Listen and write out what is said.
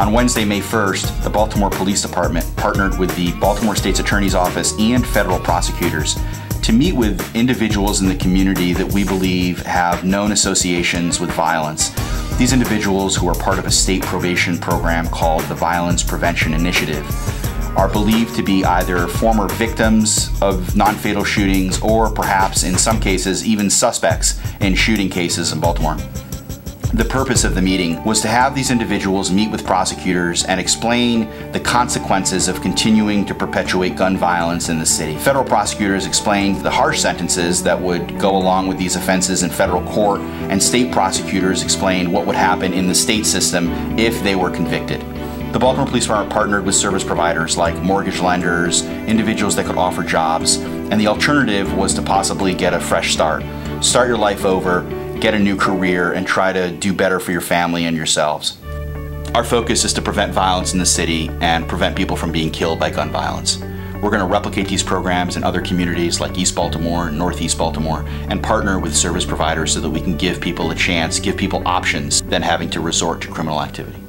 On Wednesday, May 1st, the Baltimore Police Department partnered with the Baltimore State's Attorney's Office and federal prosecutors to meet with individuals in the community that we believe have known associations with violence. These individuals, who are part of a state probation program called the Violence Prevention Initiative, are believed to be either former victims of non fatal shootings or perhaps, in some cases, even suspects in shooting cases in Baltimore. The purpose of the meeting was to have these individuals meet with prosecutors and explain the consequences of continuing to perpetuate gun violence in the city. Federal prosecutors explained the harsh sentences that would go along with these offenses in federal court, and state prosecutors explained what would happen in the state system if they were convicted. The Baltimore Police Department partnered with service providers like mortgage lenders, individuals that could offer jobs, and the alternative was to possibly get a fresh start. Start your life over, get a new career, and try to do better for your family and yourselves. Our focus is to prevent violence in the city and prevent people from being killed by gun violence. We're going to replicate these programs in other communities like East Baltimore and Northeast Baltimore and partner with service providers so that we can give people a chance, give people options than having to resort to criminal activity.